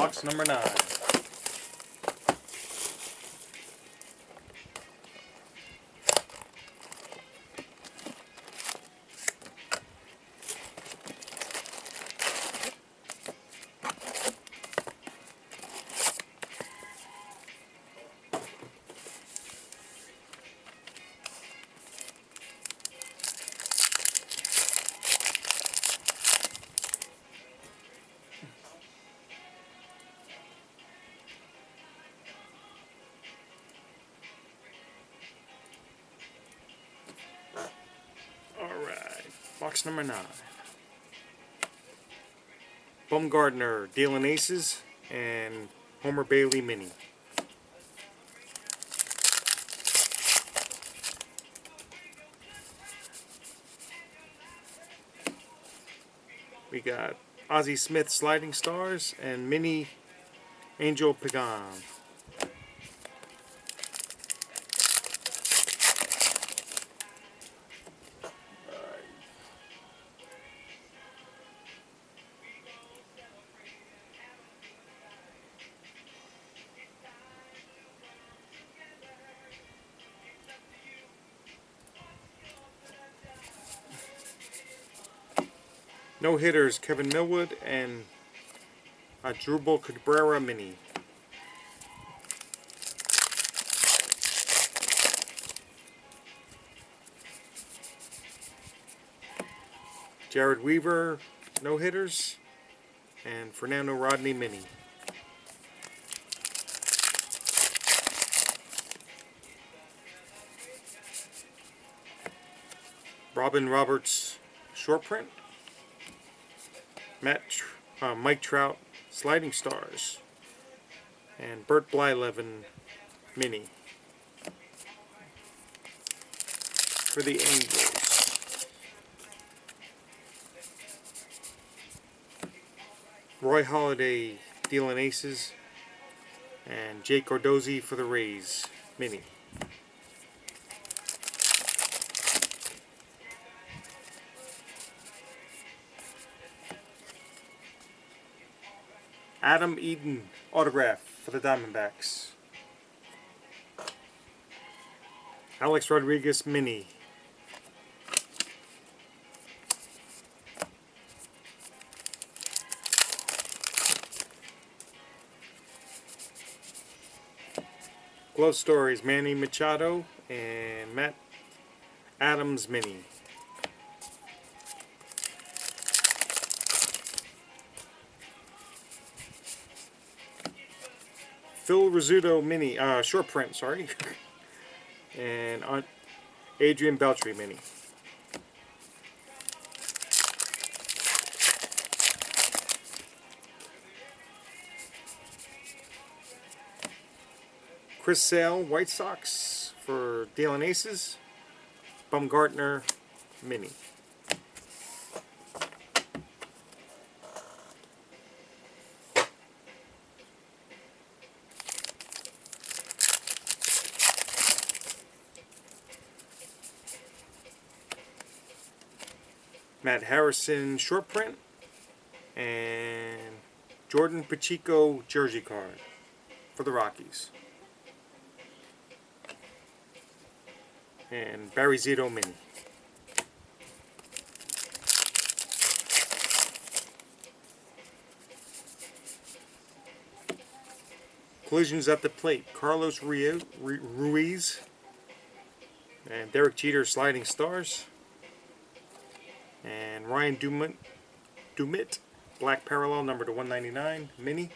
box number nine. Number nine. Bumgarner, Dealing Aces, and Homer Bailey Mini. We got Ozzie Smith Sliding Stars and Mini Angel Pagan. No hitters Kevin Millwood and Asdrubal Cabrera Mini. Jered Weaver, no hitters, and Fernando Rodney Mini. Robin Roberts, short print. Matt, uh, Mike Trout, Sliding Stars, and Bert Blyleven, Mini. For the Angels. Roy Halladay, dealing aces, and Jake Odorizzi for the Rays, Mini. Adam Eaton autograph for the Diamondbacks. Alex Rodriguez mini. Glove Stories Manny Machado and Matt Adams mini. Phil Rizzuto mini, uh, short print, sorry. and uh, Adrian Beltre mini. Chris Sale, White Sox for dealing aces. Bumgarner mini. Matt Harrison short print and Jordan Pacheco jersey card for the Rockies. And Barry Zito mini. Collisions at the plate. Carlos Ruiz and Derek Jeter sliding stars and Ryan Doumit, Doumit black parallel number to 199 mini.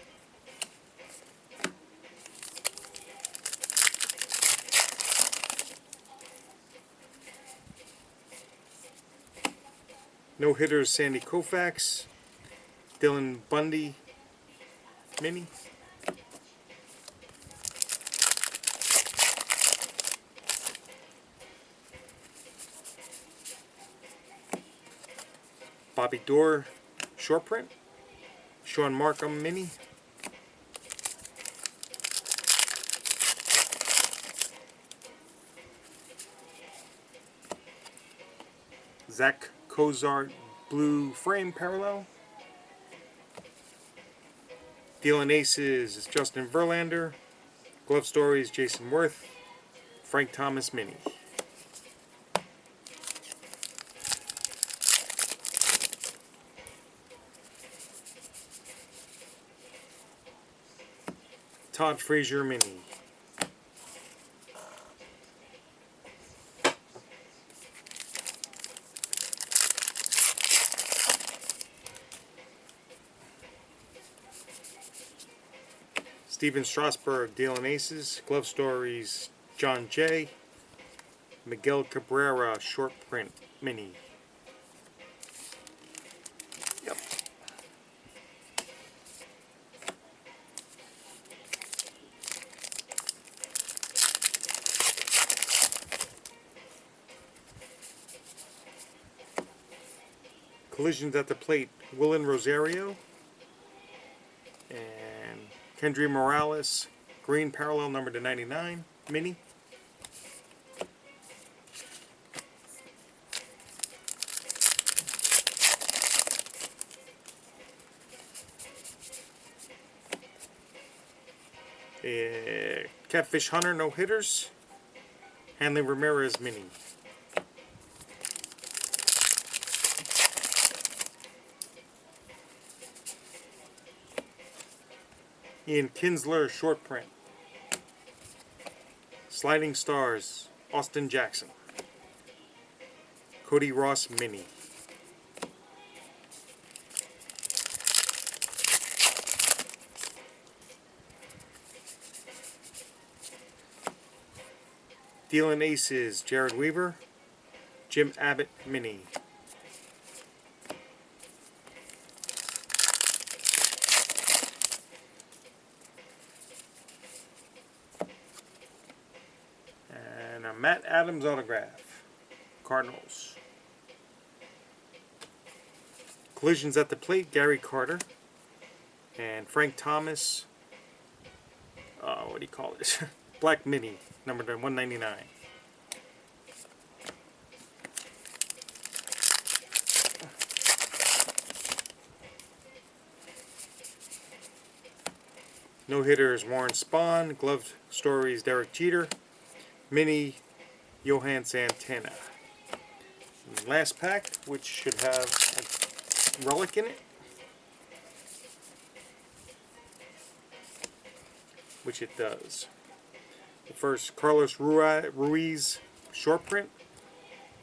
No hitters Sandy Koufax, Dylan Bundy mini. Bobby Doerr short print. Shaun Marcum mini. Zack Cozart blue frame parallel. Dealing Aces is Justin Verlander. Glove Stories Jayson Werth. Frank Thomas Mini. Todd Frazier Mini. Stephen Strasburg dealing aces. Glove Stories Jon Jay. Miguel Cabrera short print mini. Collisions at the plate. Wilin Rosario. And Kendry Morales. Green parallel number to 99. Mini. Uh, Catfish Hunter, no hitters. Hanley Ramirez mini. Ian Kinsler, short print. Sliding Stars, Austin Jackson. Cody Ross mini. Dealing Aces, Jered Weaver. Jim Abbott Mini. Matt Adams autograph. Cardinals. Collisions at the plate, Gary Carter. And Frank Thomas. Uh, what do you call this? Black Mini, number 199. No hitters Warren Spahn, Glove Stories Derek Jeter, Mini Johan Santana. Last pack, which should have a relic in it. Which it does. The first Carlos Ruiz short print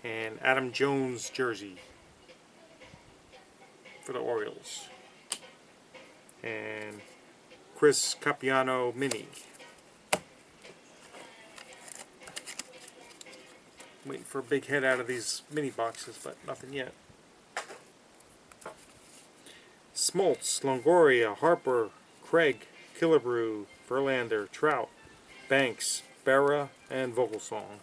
and Adam Jones jersey for the Orioles. And Chris Capuano mini. Waiting for a big hit out of these mini boxes, but nothing yet. Smoltz, Longoria, Harper, Craig, Killebrew, Verlander, Trout, Banks, Berra, and Vogelsong.